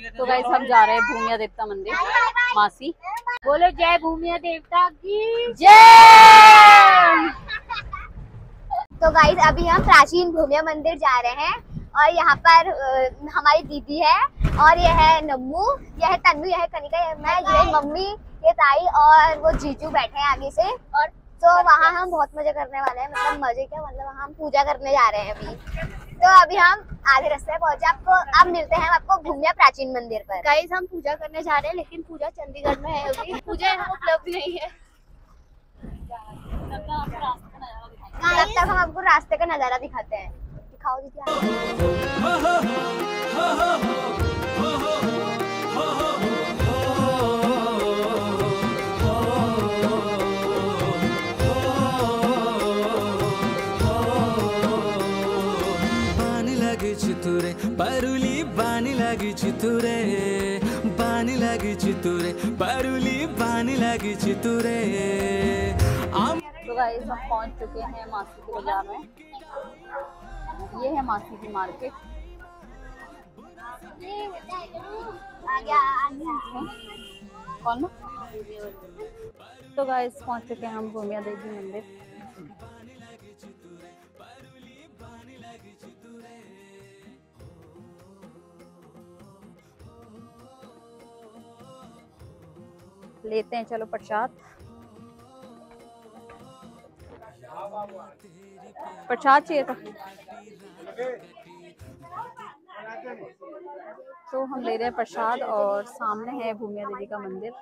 तो गाइस हम जा रहे हैं भूमिया देवता मंदिर मासी। बोलो जय भूमिया देवता की। जय! तो गाइस अभी हम प्राचीन भूमिया मंदिर जा रहे हैं और यहाँ पर हमारी दीदी है और यह है नम्मू यह है तन्नू यह है कनिका यह मैं ये मम्मी ये ताई और वो जीजू बैठे हैं आगे से। और तो वहाँ हम बहुत मज़े करने वाले हैं मतलब मज़े क्या मतलब वहाँ हम पूजा करने जा रहे हैं अभी। तो अभी हम आधे रास्ते में पहुँचे। आपको अब मिलते हैं आपको घूमिया प्राचीन मंदिर पर। गाइस हम पूजा करने जा रहे हैं लेकिन पूजा चंडीगढ़ में है अभी। पूजा यहाँ उपलब्ध नहीं है। तब तक हम आपको रास्ते का नज़ारा दिखाते हैं। दिखाओ दीदी बानी लागिछि तुरे बानी लागिछि तुरे पारुली बानी लागिछि तुरे आम तो गाइस हम पहुँच चुके हैं मासी के बाज़ार में। ये है मासी की मार्केट। कौन तो गाइस पहुँच चुके हैं हम भूमिया देवी मंदिर। लेते हैं, चलो प्रसाद। प्रसाद चाहिए था। तो हम ले रहे हैं प्रसाद और सामने है भूमिया देवी का मंदिर।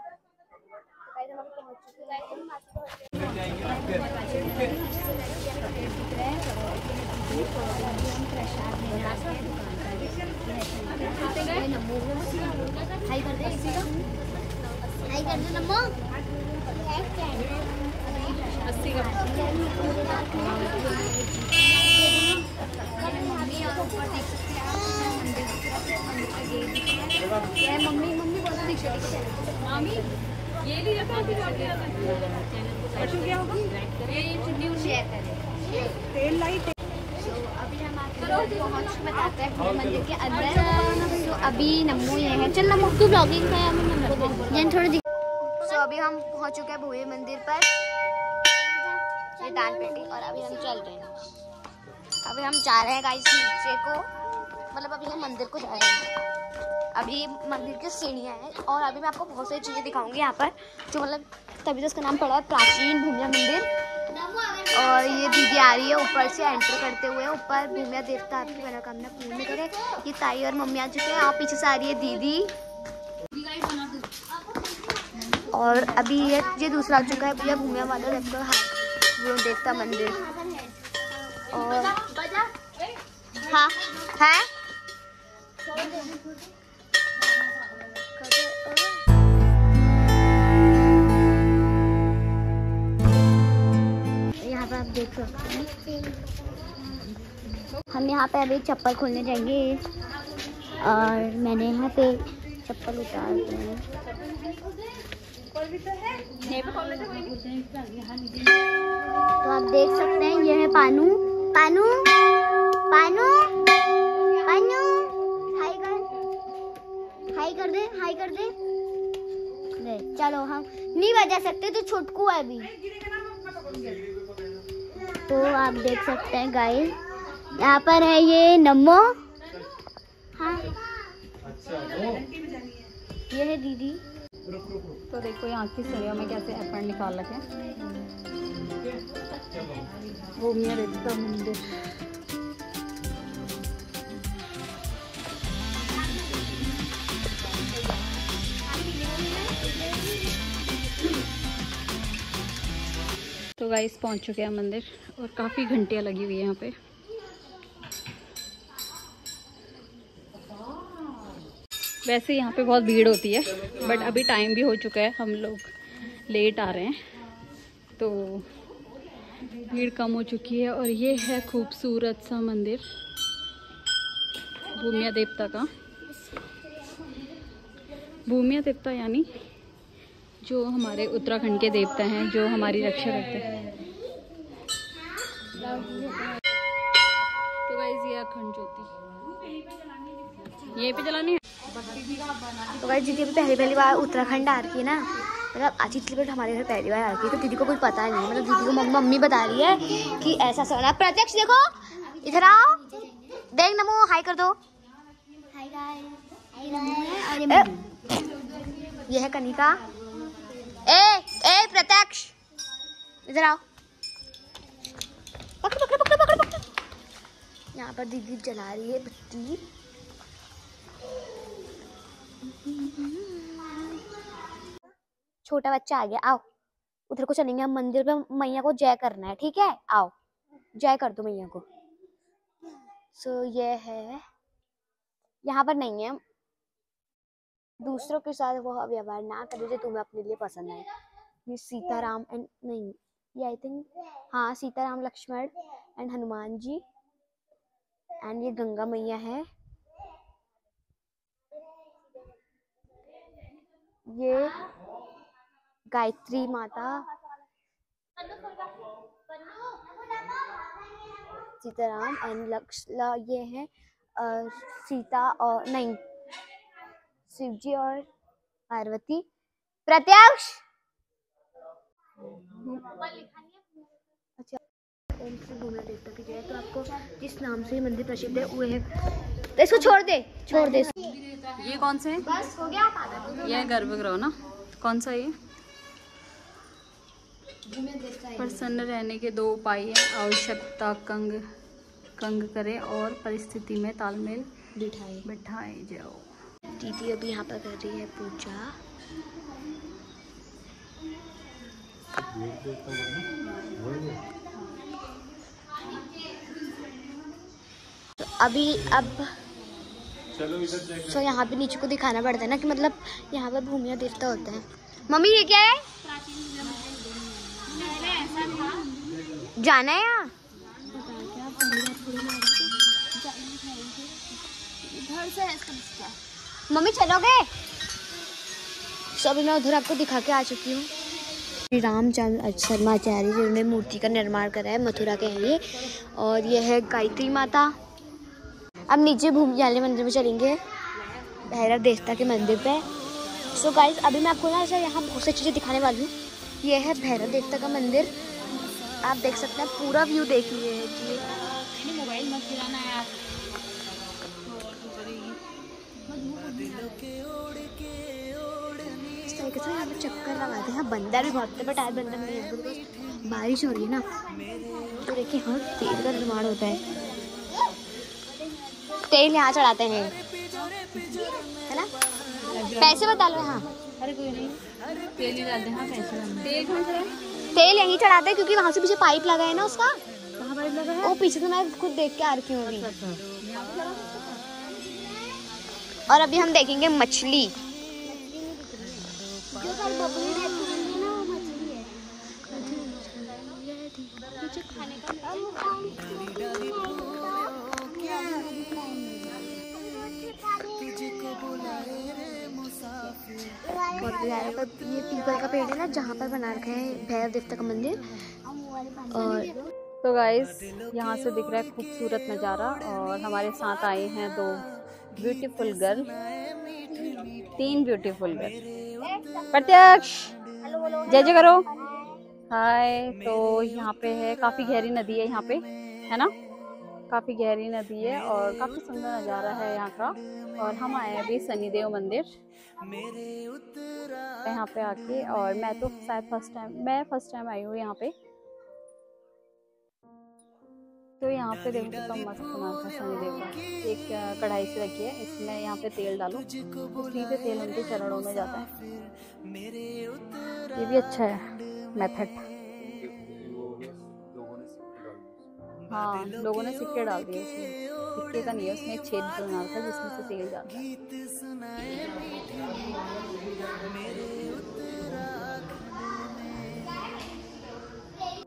हाई अस्सी का मम्मी मम्मी बोलो दीक्षा ये लिए था फिर और क्या परसों क्या होगा ये चुन्नी करें तेल लाइट बताते हैं मंदिर के अंदर अभी सो अभी हम पहुँच चुके हैं भूमि मंदिर पर। ये दान पेटी, और अभी हम चल रहे हैं। अभी हम जा रहे हैं गाइस नीचे को। मतलब अभी हम मंदिर को जा रहे हैं। अभी मंदिर की सीढ़ियाँ हैं, और अभी मैं आपको बहुत सारी चीज़ें दिखाऊँगी यहाँ पर, जो मतलब तभी तो इसका नाम पड़ा है प्राचीन भूमिया मंदिर। और ये दीदी आ रही है ऊपर से एंटर करते हुए, ऊपर भूमिया देवता आपकी मनोकामना पूर्ण करे। ये ताई और मम्मी आ चुके हैं और पीछे से आ रही है दीदी। और अभी ये ये दूसरा आ चुका है, भैया भूमिया वाला देवता हाँ देवता मंदिर। और हाँ है? आप देख सकते हैं। हम यहाँ पे अभी चप्पल खोलने जाएँगे और मैंने यहाँ पे चप्पल उतार दी तो आप देख सकते हैं ये है पानू। पानू? पानू? पानू? हाय कर। हाय कर दे, हाय कर दे। चलो हम नहीं बजा सकते तो छुटकू है अभी। तो आप देख सकते हैं गाइस यहाँ पर है ये नमो। हाँ। ये है दीदी। तो देखो यहाँ की सरिया में कैसे एपन निकाल रखे हैं। भूमिया देवता मंदिर गाइस पहुँच चुके हैं मंदिर और काफ़ी घंटियाँ लगी हुई है यहाँ पे। वैसे यहाँ पे बहुत भीड़ होती है बट अभी टाइम भी हो चुका है, हम लोग लेट आ रहे हैं तो भीड़ कम हो चुकी है और ये है खूबसूरत सा मंदिर, भूमिया देवता का। भूमिया देवता यानी जो हमारे उत्तराखंड के देवता हैं जो हमारी रक्षा करते हैं। तो गाइस ये अखंड ज्योति। यहीं पे जलानी है? तो भाई दीदी अभी पहली पहली बार उत्तराखंड आ रही है ना मतलब अच्छी चीज़ हमारे घर पहली बार आ रही है तो दीदी को कुछ पता नहीं मतलब दीदी को मम्मी मम्मी बता रही है कि ऐसा होना प्रत्यक्ष देखो इधर आओ। देख नमो हाय कर दो। ए, ये है कनिका। ए ए प्रत्यक्ष। इधर आओ। पकड़ पकड़ पकड़ पकड़ पकड़। यहाँ पर दीदी जला रही है बत्ती छोटा बच्चा आ गया आओ। उधर को चलेंगे हम मंदिर पे मैया को जय करना है ठीक है? आओ जय कर दो मैया को। सो so, ये है। यहाँ पर नहीं है दूसरों के साथ वो व्यवहार ना करे जो तुम्हें अपने लिए पसंद आए। ये सीताराम एंड नहीं ये आई थिंक हाँ सीताराम लक्ष्मण एंड हनुमान जी एंड ये गंगा मैया है। ये गायत्री माता सीताराम एंड लक्ष्ला ये है अ, सीता और नहीं शिव जी और पार्वती। प्रत्यक्ष। अच्छा ओम श्री देवता की जय तो आपको जिस नाम से मंदिर प्रसिद्ध है वो है। तो इसको छोड़ दे छोड़ दे। ये कौन से? बस हो गया। ये गर्भगृह ना? कौन सा ये? प्रसन्न रहने के दो उपाय हैं। आवश्यकता कंग कंग करें और परिस्थिति में तालमेल बिठाए। बिठाए जाओ। दीदी अभी यहाँ पर कर रही है पूजा। तो अभी अब तो यहाँ पे नीचे को दिखाना पड़ता है ना कि मतलब यहाँ पर भूमिया देवता होते हैं। मम्मी ये क्या है? जाना है यहाँ? मम्मी चलोगे? सब मैं उधर आपको दिखा के आ चुकी हूँ। श्री रामचंद्र शर्माचार्य जिन्होंने मूर्ति का निर्माण करा है मथुरा के हैं ये और ये है गायत्री माता। अब नीचे भूमि जाले मंदिर में चलेंगे। भैरव देवता के मंदिर पे। सो गाइस अभी मैं आपको ना ऐसा यहाँ बहुत सी चीज़ें दिखाने वाली हूँ। ये है भैरव देवता का मंदिर। आप देख सकते हैं पूरा व्यू देख लिए मोबाइल मत गिराना यार। यहाँ पे चक्कर लगाते हैं बंदर भी बहुत बट आज बंदर नहीं है बिकॉज़ बारिश हो रही है ना। तो देखिए हाँ तेल का निर्माण होता है। तेल यहाँ चढ़ाते हैं। है ना? पैसे बता लो हाँ अरे कोई नहीं। तेल ही डालते हाँ पैसे तेल कौन सा है? तेल यहीं चढ़ाते हैं क्योंकि वहाँ से पीछे पाइप लगा है ना उसका। कहाँ पर लगा है? वो पीछे से मैं खुद देख के आ रखी हूँ अभी। और अभी हम देखेंगे मछली। ये पीपल का पेड़ है ना जहाँ पर बना रखा है भैरव देवता का मंदिर और तो गाइस यहाँ से दिख रहा है खूबसूरत नज़ारा और हमारे साथ आए हैं दो ब्यूटीफुल गर्ल तीन ब्यूटीफुल गर्ल प्रत्यक्ष। जय जय करो। हाय तो यहाँ पे है काफ़ी गहरी नदी है यहाँ पे है ना? काफ़ी गहरी नदी है और काफ़ी सुंदर नज़ारा है यहाँ का। और हम आए हैं अभी शनिदेव मंदिर। यहाँ पे आके और मैं तो शायद फ़र्स्ट टाइम मैं फ़र्स्ट टाइम आई हूँ यहाँ पे। तो यहाँ पे देखो कितना मस्त बना था शनिदेव का एक कढ़ाई से रखी है, इसमें यहाँ पे तेल डालो तो सीधे तेल उनके चरणों में जाता है। ये भी अच्छा है मेथड हाँ लोगों ने सिक्के डाल दिए इसमें। सिक्के का नहीं है उसमें छेद बना था, जिसमें से तेल डालता है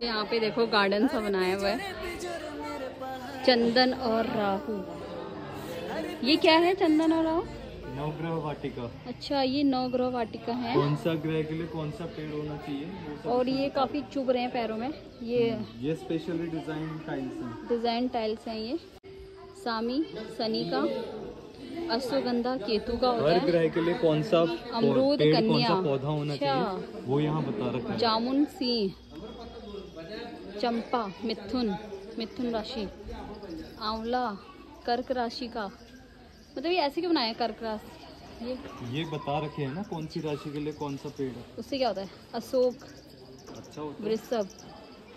यहाँ पे देखो गार्डन सा बनाया हुआ है। चंदन और राहु। ये क्या है चंदन और राहु? नवग्रह वाटिका। अच्छा ये नौ ग्रह वाटिका है। कौन सा ग्रह के लिए कौन सा पेड़ होना चाहिए? और ये काफ़ी चुभ रहे हैं पैरों में। ये ये स्पेशली डिज़ाइन टाइल्स हैं। डिज़ाइन टाइल्स हैं ये। सामी सनी का अश्वगंधा केतु का होता हर है। ग्रह के लिए कौन सा अमरूद, पेड़ कौन कन्या। सा पौधा होना अच्छा। चाहिए? वो यहाँ बता रखा है। जामुन सिंह चंपा मिथुन मिथुन राशि। आंवला कर्क राशि का। मतलब ये ऐसे क्यों बनाया कर्क राशि? ये ये बता रखे हैं ना कौन सी राशि के लिए कौन सा पेड़ है? उससे क्या होता है? अशोक अच्छा वृषभ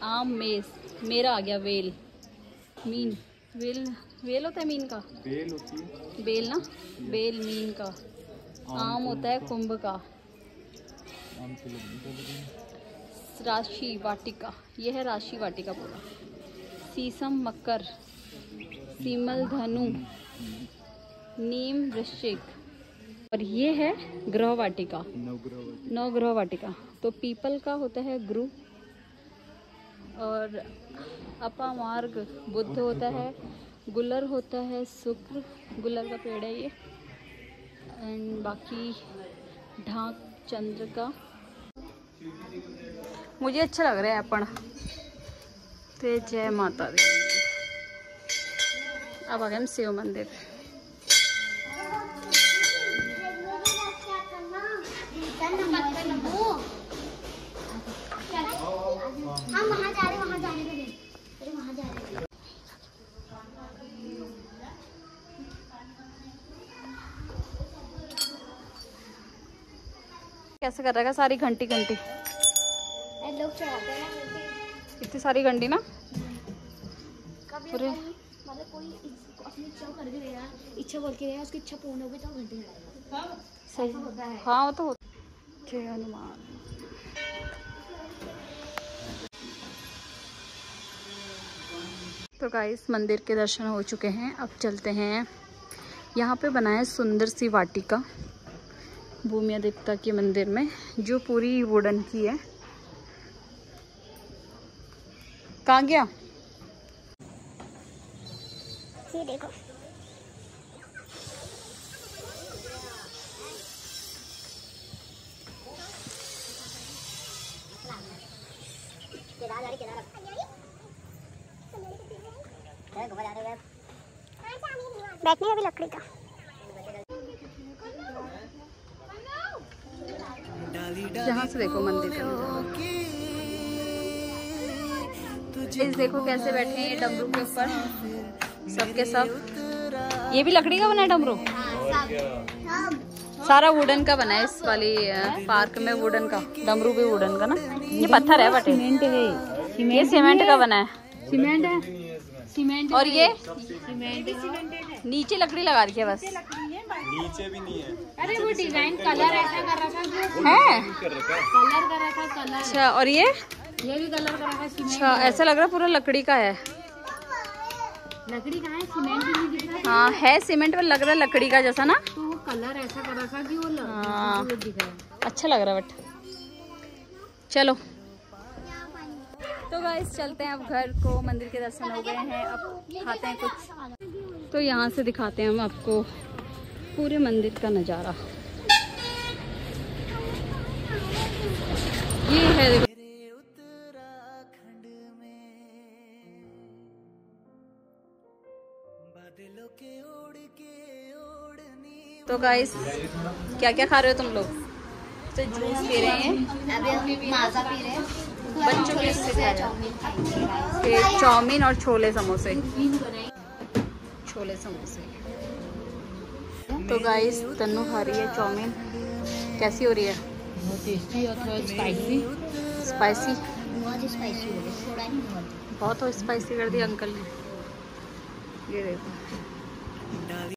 आम मेष मेरा आ गया वेल। मीन। वेल वेल होता है मीन का? बेल होती है। बेल ना? बेल मीन का। आम होता है कुंभ का। आम। राशि वाटिका। ये है राशि वाटिका पूरा। सीसम मकर। सीमल धनु, नीम वृश्चिक। और ये है ग्रह वाटिका नौ ग्रह वाटिका तो पीपल का होता है गुरु। और अपामार्ग बुद्ध होता है, गुलर होता है शुक्र। गुलर का पेड़ है ये। एंड बाकी ढाक चंद्र का मुझे अच्छा लग रहा है अपन। तो जय माता दी। अब आ गए हम शिव मंदिर। हम वहाँ जा रहे वहाँ जाने के लिए। अरे वहाँ जा रहे कैसे कर रहा है सारी घंटी घंटी? हैं। इतनी सारी घंटी ना? पूरे- मतलब कोई अपनी इच्छा कर भी रहेगा इच्छा बोल के रहेगा उसकी इच्छा पूर्ण होगी तो घंटे चढ़ाएगा सही। होता है। हाँ वो तो होता जय हनुमान। तो गाइस मंदिर के दर्शन हो चुके हैं। अब चलते हैं। यहाँ पे बना है सुंदर सी वाटिका भूमिया देवता के मंदिर में जो पूरी वुडन की है। कहाँ गया? ये देखो। बैठने का भी लकड़ी का। यहाँ से देखो मंदिर। इस देखो कैसे बैठे हैं डमरू के ऊपर। सबके सब। ये भी लकड़ी का बना है डमरू? सारा वुडन का बना है इस वाली पार्क में वुडन का। डमरू भी वुडन का ना? ये पत्थर है बटे। सीमेंट है ये सीमेंट का बना है। सीमेंट है सीमेंट और ये? नीचे लकड़ी लगा रखी है बस। नीचे भी नहीं है। अरे वो डिज़ाइन कलर ऐसा कर रखा है कलर कर रखा कलर अच्छा और ये? ये भी कलर कर रखा अच्छा ऐसा लग रहा है पूरा लकड़ी का है। लकड़ी का है सीमेंट भी नहीं दिख रहा हाँ। है सीमेंट में लग रहा है लकड़ी का जैसा ना। तो वो कलर ऐसा कर रखा कि वो ल- हाँ। दिख रहा है। अच्छा लग रहा है बट। चलो। तो गाइस चलते हैं अब घर को मंदिर के दर्शन हो गए हैं। अब खाते हैं कुछ। तो यहाँ से दिखाते हैं हम आपको पूरे मंदिर का नज़ारा। ये है गाइस क्या क्या खा रहे हो तुम लोग? तो जूस पी रहे हैं। अभी माजा पी रहे हैं। बच्चों के लिए खा रहे हैं चाउमीन और छोले समोसे। छोले समोसे। तो गाइस तन्नू खा रही है चाउमीन। कैसी हो रही है? बहुत टेस्टी और थोड़ा स्पाइसी स्पाइसी बहुत स्पाइसी हो गई थोड़ा नहीं। बहुत बहुत स्पाइसी कर दिया अंकल ने। ये देखो।